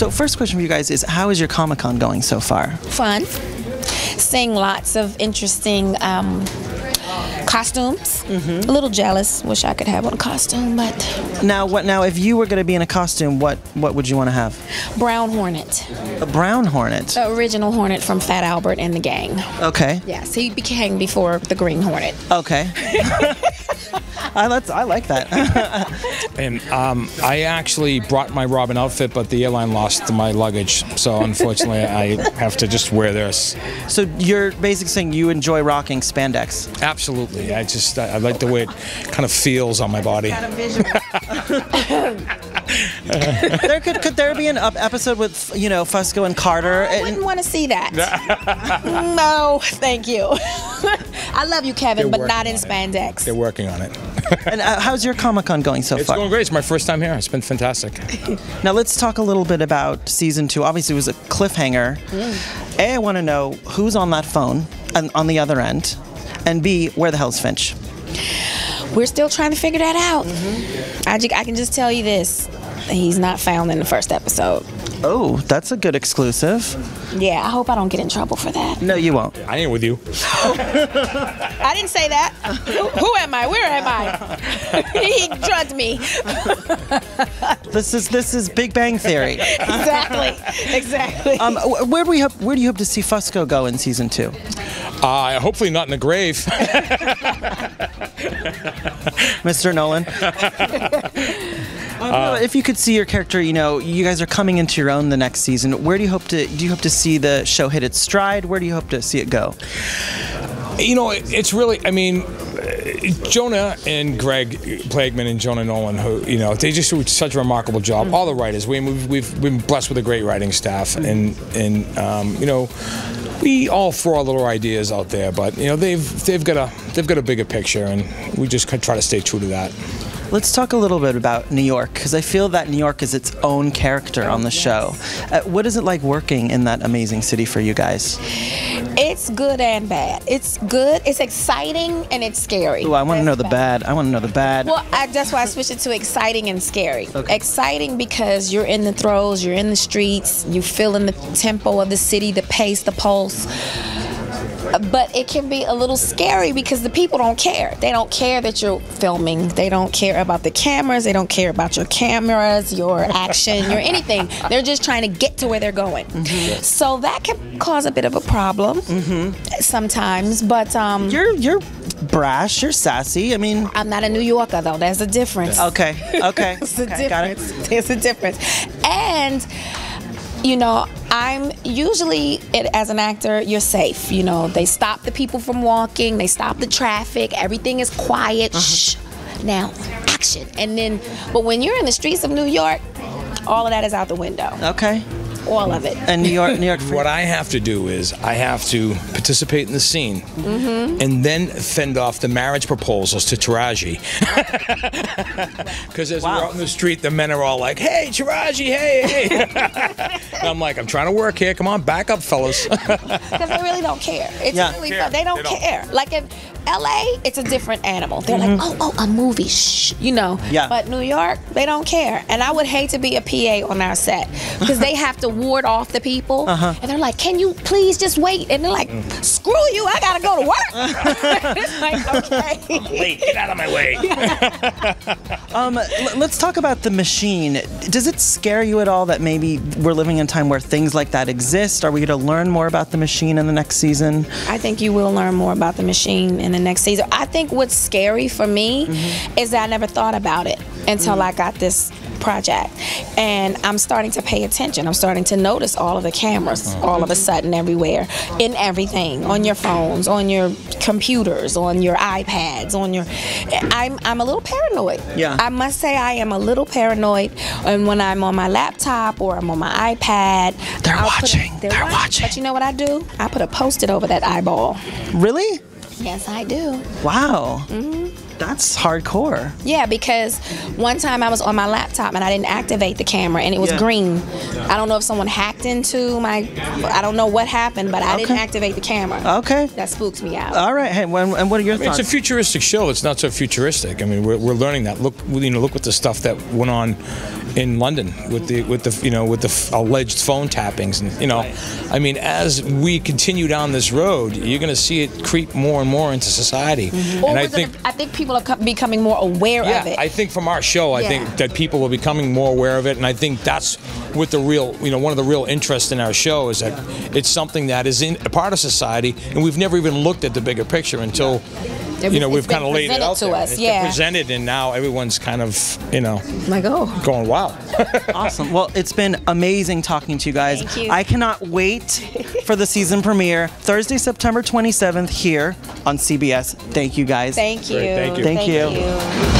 So, first question for you guys is how is your Comic Con going so far? Fun. Seeing lots of interesting um, costumes. A little jealous. Wish I could have on a costume, but Now, what? Now, if you were going to be in a costume, what what would you want to have? Brown Hornet. A brown hornet. The original Hornet from Fat Albert and the gang. Okay. Yes, he became before the Green Hornet. Okay. I, that's, I like that. And um, I actually brought my Robin outfit, but the airline lost my luggage, so unfortunately I have to just wear this. so you're basically saying you enjoy rocking spandex. Absolutely, I just I, I like the way it kind of feels on my body. there could could there be an up episode with you know Fusco and Carter? I wouldn't want to see that. no, thank you. I love you, Kevin, They're but not in working on spandex. They're working on it. And uh, how's your Comic Con going so It's far? It's going great. It's my first time here. It's been fantastic. Now let's talk a little bit about season two. Obviously, it was a cliffhanger. A, I want to know who's on that phone and on the other end, and B, where the hell's Finch? We're still trying to figure that out. I, ju- I can just tell you this. He's not found in the first episode. Oh, that's a good exclusive. Yeah, I hope I don't get in trouble for that. No, you won't. I ain't with you. I didn't say that. who, who am I? Where am I? he drugged me. This is this is Big Bang Theory. Exactly. Exactly. Um, where do we hope, where do you hope to see Fusco go in season two? Uh, hopefully not in the grave. Mr. Nolan. No, if you could see your character, you know, you guys are coming into your own the next season. Where do you hope to do you hope to see the show hit its stride? Where do you hope to see it go? you know, it, it's really. I mean, uh, Jonah and Greg Plageman and Jonah Nolan, who you know, they just do such a remarkable job. All the writers, we, we've, we've been blessed with a great writing staff, and and um, you know, we all throw our little ideas out there, but you know, they've they've got a they've got a bigger picture, and we just try to stay true to that. Let's talk a little bit about New York because I feel that New York is its own character on the show. Uh, what is it like working in that amazing city for you guys? it's good and bad. It's good. It's exciting and it's scary. Oh, I want to know the bad. I want to know the bad. Well, I, that's why I switched it to exciting and scary. Okay. Exciting because you're in the throes, you're in the streets, you feel in the tempo of the city, the pace, the pulse. But it can be a little scary because the people don't care. They don't care that you're filming. They don't care about the cameras. They don't care about your cameras, your action, your anything. They're just trying to get to where they're going. So that can cause a bit of a problem sometimes. But um, you're you're brash. You're sassy. I mean, I'm not a New Yorker though. There's a difference. okay, okay, There's a okay, got it. difference. There's a difference. And you know, I'm usually it, as an actor, you're safe. You know, they stop the people from walking, they stop the traffic, everything is quiet. Uh-huh. Shh. Now, action. And then, but when you're in the streets of New York, all of that is out the window. Okay. All of it. And New York, New York. What I have to do is I have to participate in the scene and then fend off the marriage proposals to Taraji. Because as Wow. we're out in the street, the men are all like, hey, Taraji, hey, hey. I'm like, I'm trying to work here. Come on, back up, fellas. Because they really don't care. It's Yeah. really Care. They don't They don't. care. Like in LA, it's a different animal. They're like, oh, oh, a movie, shh, you know. Mm-hmm. Yeah. But New York, they don't care. And I would hate to be a PA on our set because they have to ward off the people. Uh-huh. And they're like, can you please just wait? And they're like, Mm. screw you, I gotta go to work. it's like, okay. Wait, get out of my way. Um, l- let's talk about the machine. Does it scare you at all that maybe we're living in a time where things like that exist? Are we going to learn more about the machine in the next season? I think you will learn more about the machine in the next season. I think what's scary for me is that I never thought about it until I got this project. And I'm starting to pay attention. I'm starting to notice all of the cameras uh-huh. all of a sudden everywhere, in everything, on your phones, on your computers, on your iPads, on your I'm I'm a little paranoid. Yeah. I must say I am a little paranoid and when I'm on my laptop or I'm on my iPad. They're I'll put a- watching. They're watching. But you know what I do? I put a post-it over that eyeball. Really? Yes, I do. Wow. Mm-hmm. That's hardcore. Yeah, because one time I was on my laptop and I didn't activate the camera and it was Yeah. green. I don't know if someone hacked into my, I don't know what happened, but I didn't activate the camera. Okay. That spooked me out. All right. Hey, when, and what are your It's thoughts? It's a futuristic show. It's not so futuristic. I mean, we're, we're learning that. Look, you know, look at the stuff that went on in London with the with the you know with the f- alleged phone tappings and you know, I mean, as we continue down this road, you're going to see it creep more and more into society. Mm-hmm. Or And I think I think people are co- becoming more aware yeah, of it. I think from our show, I Yeah. think that people are becoming more aware of it, and I think that's what the real, you know, one of the real interests in our show is that it's something that is in a part of society, and we've never even looked at the bigger picture until. It You know, we've kind of laid it out to there. us, It's been yeah. presented, and now everyone's kind of, you know, like, oh. going, "Wow." Awesome. Well, it's been amazing talking to you guys. Thank you. I cannot wait for the season premiere Thursday, September 27th here on CBS. Thank you guys. Thank you. Great, thank you. Thank you. you.